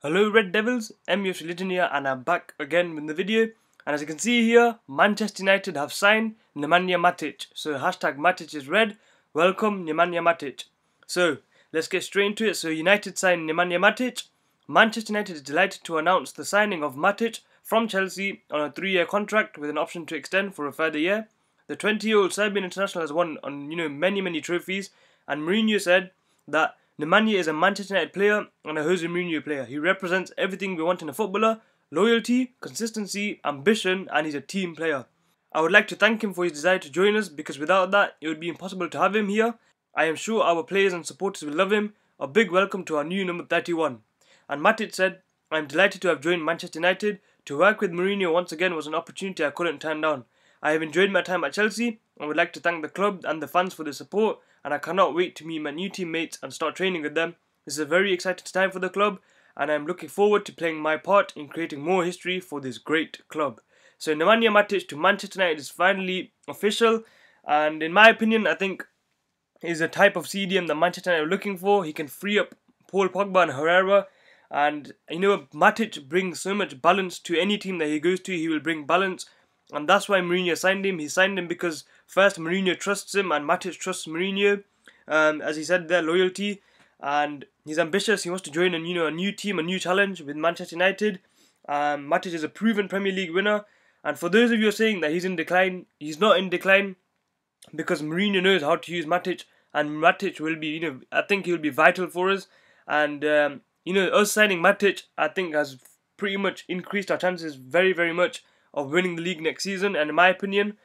Hello Red Devils, I'm Yosh here and I'm back again with the video. And as you can see here, Manchester United have signed Nemanja Matic. So hashtag Matic is red. Welcome Nemanja Matic. So let's get straight into it. So United signed Nemanja Matic. Manchester United is delighted to announce the signing of Matic from Chelsea on a three-year contract with an option to extend for a further year. The 20-year-old Serbian international has won on you know many many trophies, and Mourinho said that Nemanja is a Manchester United player and a Jose Mourinho player. He represents everything we want in a footballer loyalty, consistency, ambition, and he's a team player. I would like to thank him for his desire to join us because without that, it would be impossible to have him here. I am sure our players and supporters will love him. A big welcome to our new number 31. And Matic said, I am delighted to have joined Manchester United. To work with Mourinho once again was an opportunity I couldn't turn down. I have enjoyed my time at Chelsea and would like to thank the club and the fans for the support and I cannot wait to meet my new teammates and start training with them. This is a very exciting time for the club and I'm looking forward to playing my part in creating more history for this great club. So Nemanja Matic to Manchester United is finally official and in my opinion I think is a type of CDM that Manchester United are looking for. He can free up Paul Pogba and Herrera and you know Matic brings so much balance to any team that he goes to. He will bring balance and that's why Mourinho signed him. He signed him because first Mourinho trusts him and Matic trusts Mourinho. Um, as he said, their loyalty and he's ambitious. He wants to join a you know a new team, a new challenge with Manchester United. Um, Matic is a proven Premier League winner, and for those of you saying that he's in decline, he's not in decline because Mourinho knows how to use Matic, and Matic will be you know I think he'll be vital for us, and um, you know us signing Matic I think has pretty much increased our chances very very much of winning the league next season. And in my opinion,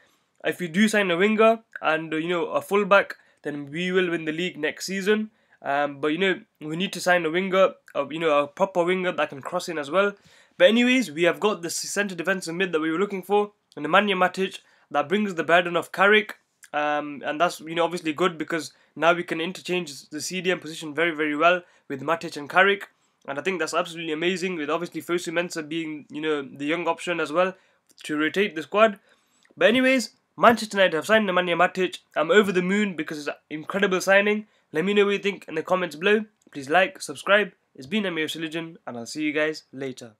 if we do sign a winger and uh, you know a fullback, then we will win the league next season. Um, but you know we need to sign a winger, uh, you know a proper winger that can cross in as well. But anyways, we have got the centre defensive mid that we were looking for, and Nemanja Matic that brings the burden of Carrick, um, and that's you know obviously good because now we can interchange the CDM position very very well with Matic and Carrick, and I think that's absolutely amazing. With obviously Fosu Mensah being you know the young option as well, to rotate the squad. But anyways, Manchester United have signed Nemanja Matic. I'm over the moon because it's an incredible signing. Let me know what you think in the comments below. Please like, subscribe. It's been Amir Religion, and I'll see you guys later.